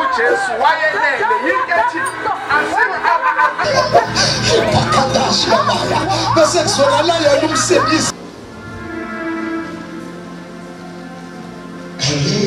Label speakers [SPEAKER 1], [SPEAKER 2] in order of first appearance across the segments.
[SPEAKER 1] ujesu wayelele yinkethi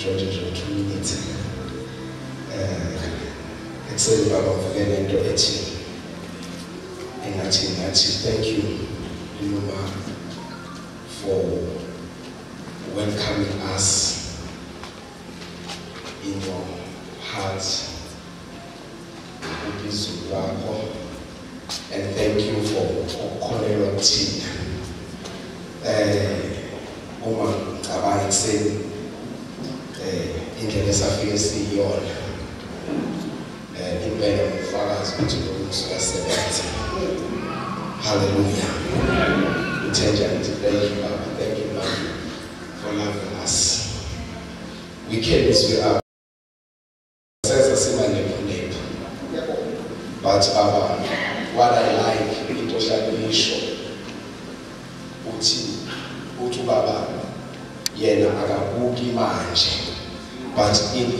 [SPEAKER 2] nje two minutes eh ekuseni baba mvuke nento ethi engathi ngathi thank you noma for welcoming us in your heart. And thank you for ukukholelwa kuthina eh uma ngicabanga ekuseni esafike eh impela ngifakazi ukuthi lo muntu uyasebenza hallelujah. Uthenja thank you baba thank you baba for loving us. We came as we are senza simalephulephu but baba what i like into hlalisho uthi uthi ubaba yena akabuki manje but in-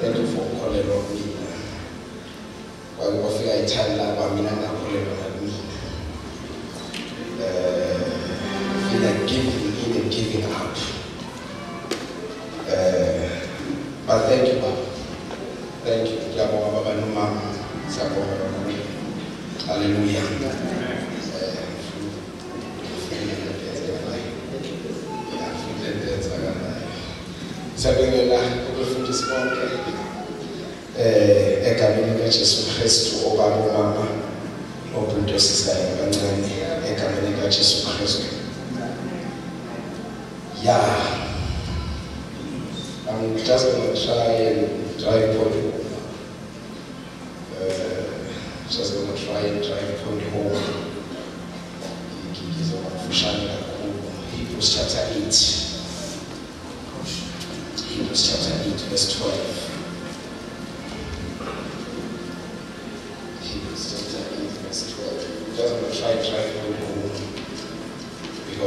[SPEAKER 2] yɛde fɔ kɔlɛ lɔ bi wa wɔfɛ a yi taa la wa mina na kɔlɛ lɔ la. zaigangan ekamene ka Jesu Kristo. Yeah. I'm just going to try and try and point home. Uh, just going to try and try and point home. Hebrews chapter 8. Hebrews chapter 8 verse 12.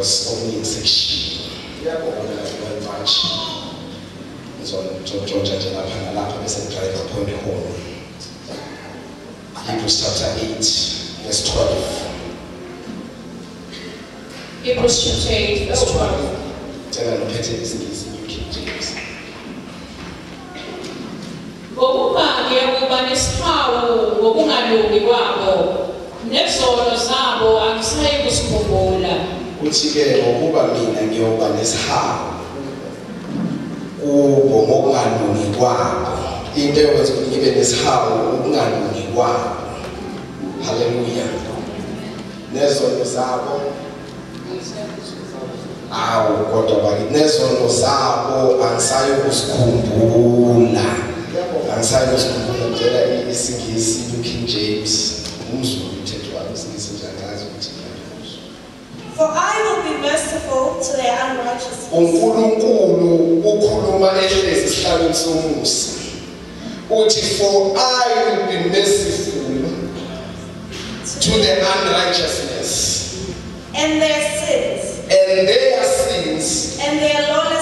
[SPEAKER 2] because omunye sekushiye iyabona abantu ngizontshontsha nje lapha nalapha bese ngidrayiva khona eholo Hebrews chapter 8 verse 12
[SPEAKER 3] Hebrews chapter 8 verse 12
[SPEAKER 2] Tena nophethe isingisi New King James
[SPEAKER 3] Ngokubake ukuba nesihawu ngokungalungi kwabo nezono zabo akusayi kusikhumbula
[SPEAKER 2] kuthi-ke ngokuba mina ngiyoba nesihawu kubo ngokungalungi kwabo. Into eyokwenza ukuthi ngibe nesihawu ukungalungi kwabo. Haleluya. Nezono zabo? Awu kodwa bakithi nezono zabo angisayokuzikhumbula. Angisayokuzikhumbula ngitshela isingisi uking james.
[SPEAKER 4] merciful to their unrighteousness.
[SPEAKER 2] Oh, uNkulunkulu ukhuluma ehlezi sihlalweni somusa uthi for I will be merciful to the unrighteousness
[SPEAKER 4] and their sins
[SPEAKER 2] and their sins
[SPEAKER 4] and their lawlessness.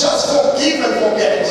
[SPEAKER 4] just forgive
[SPEAKER 1] and forget.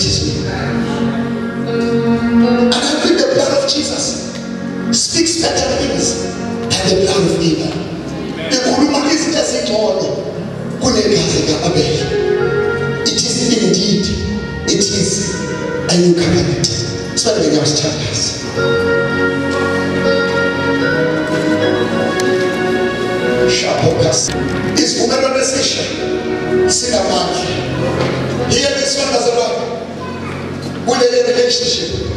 [SPEAKER 1] Jesus. And I think the blood of Jesus speaks better things than the blood of Abel. It is indeed, it is a new covenant. Sibambe nyawo sithandaze. Shapokas. Isivumelwano esisha sinamandla. Here this one does a lot. Bu delirmişti şimdi.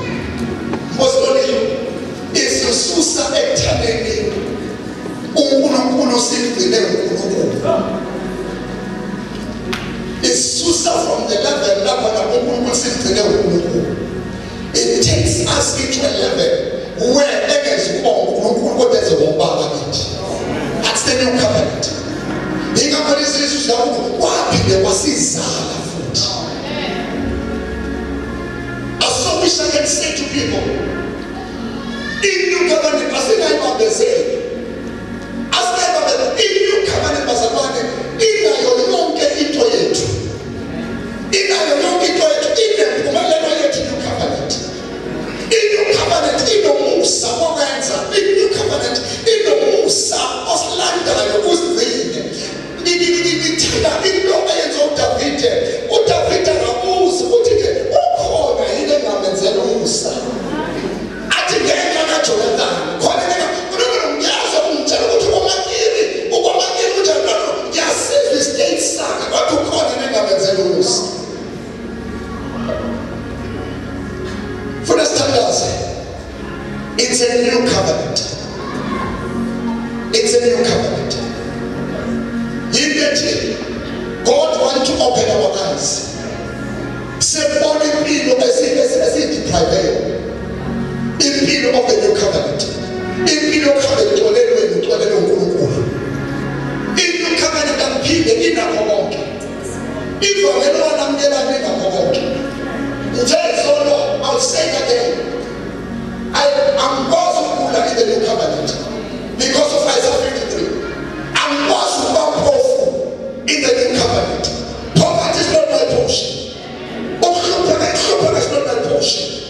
[SPEAKER 1] acontecer. nje nakho konke ivangeli owanamkela ninakho konke njengesono awusake again angikwazi ukugula ngibe ne-cabinet because of isaiah 53 angikwazi ukuba phofu in the new covenant. Poverty is not my portion. Ukuhlupheka kuhlupheka is not my portion.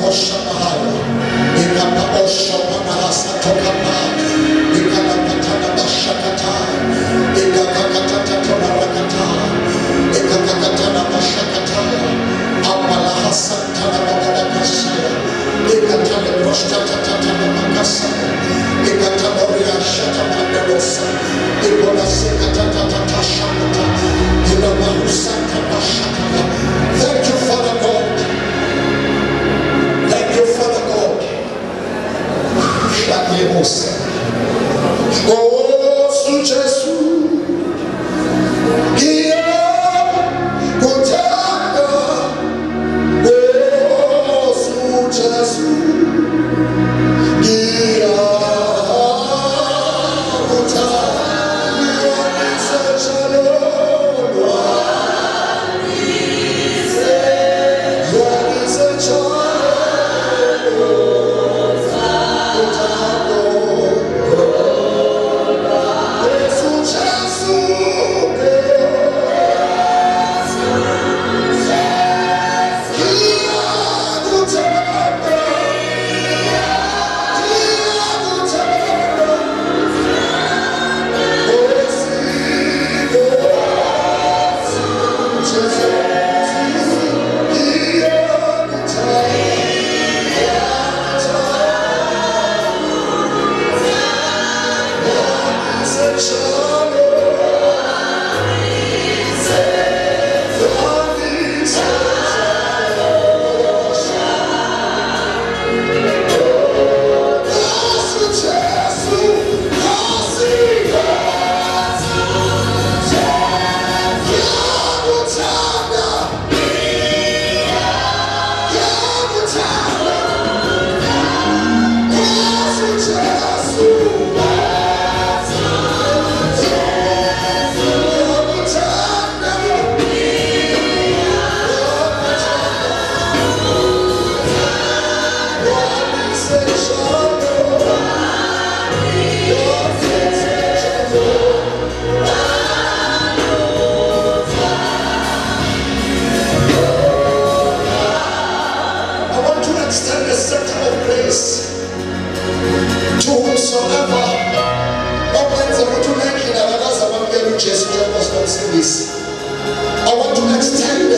[SPEAKER 1] possa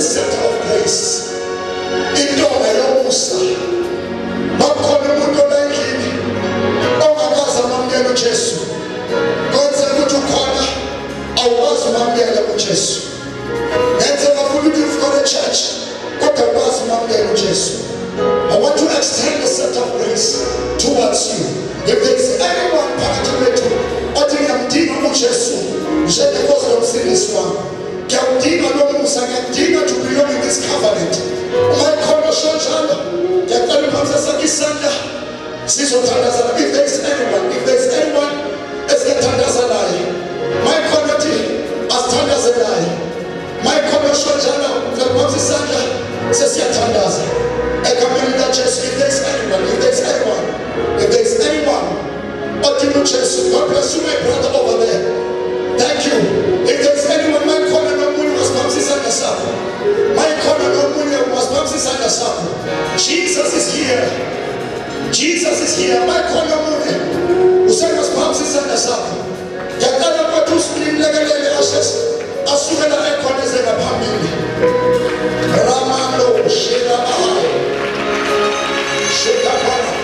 [SPEAKER 1] scepter of grace intonga yomusa bakhona umuntu olendlini ongakaze amamukela ujesu kwenzeka ukuthi ukhona awukwazi umamukela ujesu ngenzeka futhi ukuthi a church. Kodwa ukwazi umamukela ujesu I want to extend the set of grace towards you. If there is anyone phakathi kwethu othi ngiyamdinga ujesu njengenkosi lomsindisi wami ngiyamdinga lo musa ngiyamdinga this covenant. Uma ikhona osho njalo ngiyacela uphamise sakho isandla sizothandazana if there is anyone if there is anyone esikathandaza naye ma ikhona othi asithandaze naye ma ikhona osho njalo ngiyaphamise isandla sesiyathandaza egameni likajesu if there is anyone if there is anyone if there is anyone odinga ujesu god bless you my brother over there. Thank you. If isandla sakho ma ikhona nomunye wasiphamise isandla sakho jesus is here. Jesus is here. Ma ikhona omunye usengasiphamise isandla sakho ngiyacela kwethu usimlekelele ashesi asukela ekhona eze ngaphambili ramando shirabahai shekapara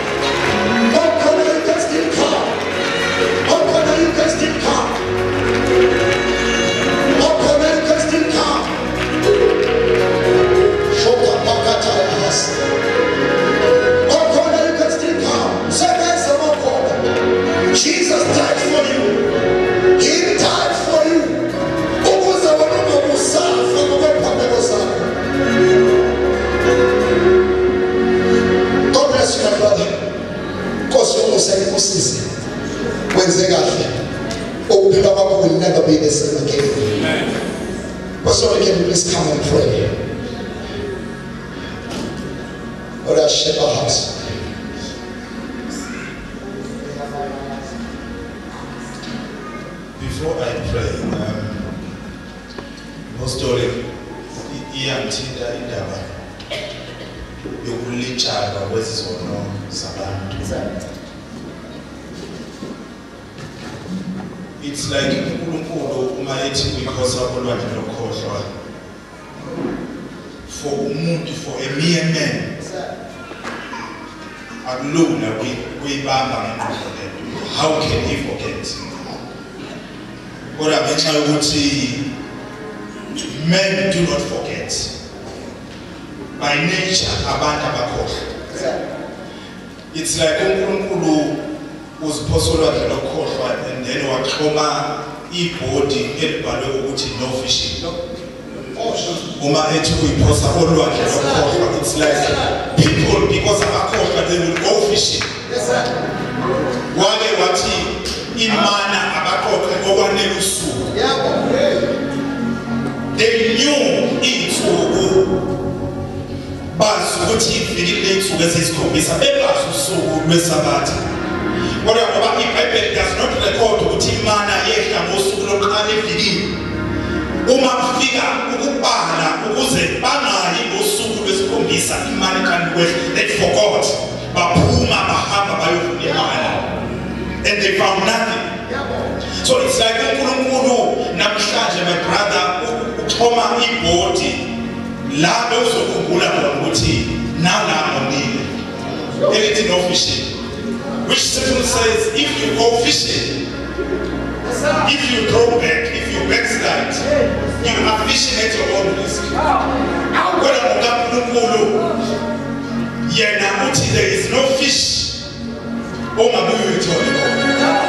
[SPEAKER 5] akulula kuyi- kuyibamba ngengqondo leyo. How can he forget? kodwa ngenxa yokuthi men do not forget by nature abantu abakhohlwa it's like unkulunkulu uziphosa olwandle lokukhohlwa and then waxhoma ibhodi elibhalwe ukuthi no fishing uma ethi uyiphosa olwandle lokukhohlwa it's like people because abakhohlwa they will go fishing. Wake wathi imana abaqoqe okwanele usuku. They knew iy'nsuku bazi ukuthi ivikile iy'nsuku eziyisikhombisa bebazi usuku lwesabatha. Kodwa ngoba ibhayibheli does not record ukuthi imana yehla ngosuku lokuqala evikini uma kufika ukubala ukuze bangayi ngosuku lwesikhombisa imana iqala ukwehla they forgot. Baphuma bahamba bayovuna imana and they found nothing. So it's like uNkulunkulu namhlanje my brother uxhoma ibhodi. La bewuzokhumbula khona ukuthi nala ngonile elithi no fishing which simply says if you go fishing if you draw back if backslide you are fishing at your own risk. Kodwa ngokaNkulunkulu yena uthi there is no fish. Ongabuye uyithole khona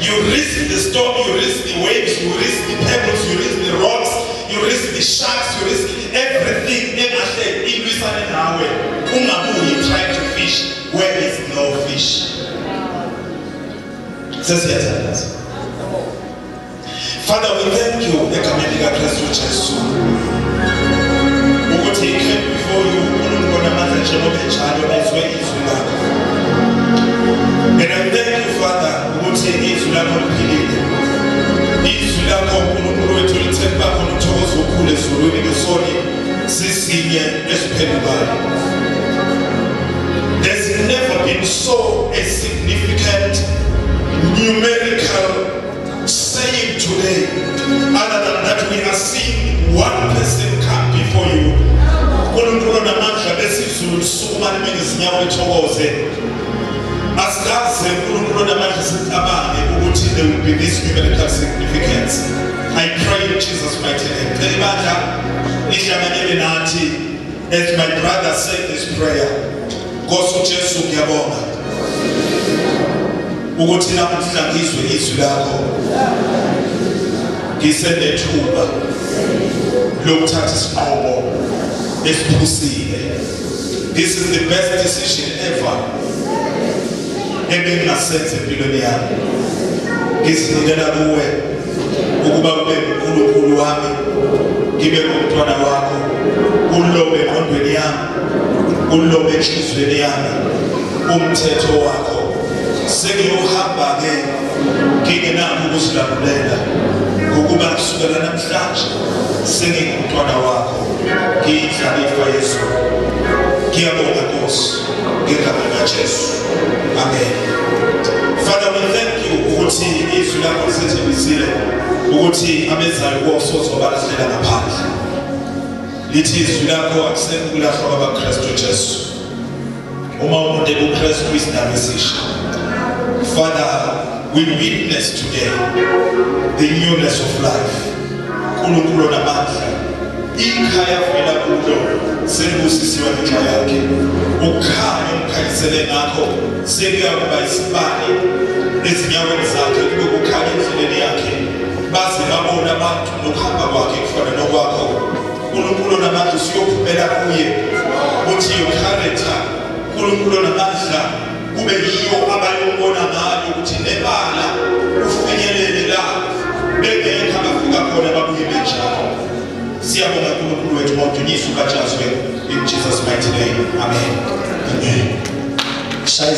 [SPEAKER 5] you risk the storm you risk the waves you risk the pebbles you risk the rocks you risk the sharks you risk everything. Engahle ilwisane nawe ungabuye trying to fish. Where is no fish? Sesiyathandaza father we thank you. Egameni likakristu jesu ukuthi he came before you thank you, Father. There's never been so a unkulunkulu namandla besizulu libe ngezinyawo lithokoze asikaze unkulunkulu namandla sicabange ukuthi there will be this numerical significance i pray in jesus mighty name. Cela ibandla lihlanganyele nathi as my brother said this prayer. Nkosi ujesu ngiyabonga ukuthi namuhla ngizwe izwi lakho ngisenethuba lokuthatha isinqumo esiphusile this is the best decision ever. Ebengingasenza empilweni yami ngizinikela kuwe ukuba ube unkulunkulu wami ngibe ngumntwana wakho. Ulobe engqondweni yami ulobe enhliziyweni yami umthetho wakho. Sengiyohamba-ke ngingenakho ukuzilamulela. Ngokuba kusukela namhlanje sengingumntwana wakho ngiyidlalifa yesu ngiyabonga nkosi ngegama likajesu amen. Father we thank you. Ukuthi izwi lakho lisethembisile ukuthi abezayo kuwosozobalahleka ngaphandle lithi izwi lakho akusekho ukulahlwa kwabakristu jesu uma umuntu ekukristu isidaba esisha father we witness today the newness of life. Unkulunkulu namandla ikhaya vela kulo selibusisiwe ngenxa yakhe. Ukhanya umkhanyisele ngakho sekuyakuba isibane. Ezinyaweni zakhe kube kukhanya endleleni yakhe. Baze babone abantu nokuhamba kwakhe kufana nokwakho. Unkulunkulu namandla usiyophumela kuye. Uthi your character unkulunkulu namandla kube yiyo abayombona ngayo.
[SPEAKER 1] Amém. Amém. Amém. Sai